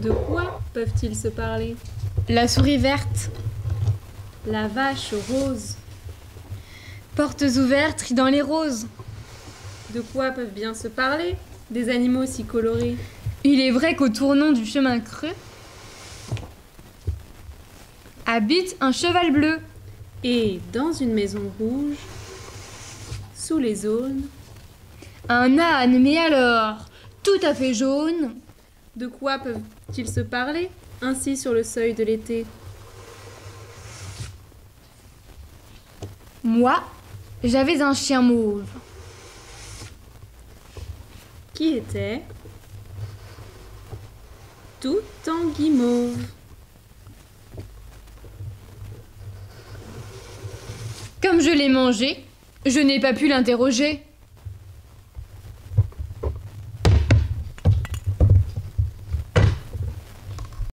De quoi peuvent-ils se parler? La souris verte. La vache rose. Portes ouvertes dans les roses. De quoi peuvent bien se parler? Des animaux si colorés. Il est vrai qu'au tournant du chemin creux habite un cheval bleu. Et dans une maison rouge, sous les aunes, un âne, mais alors, tout à fait jaune. De quoi peuvent-ils se parler ainsi sur le seuil de l'été? Moi, j'avais un chien mauve. Qui était? Tout en guimauve. Comme je l'ai mangé, je n'ai pas pu l'interroger.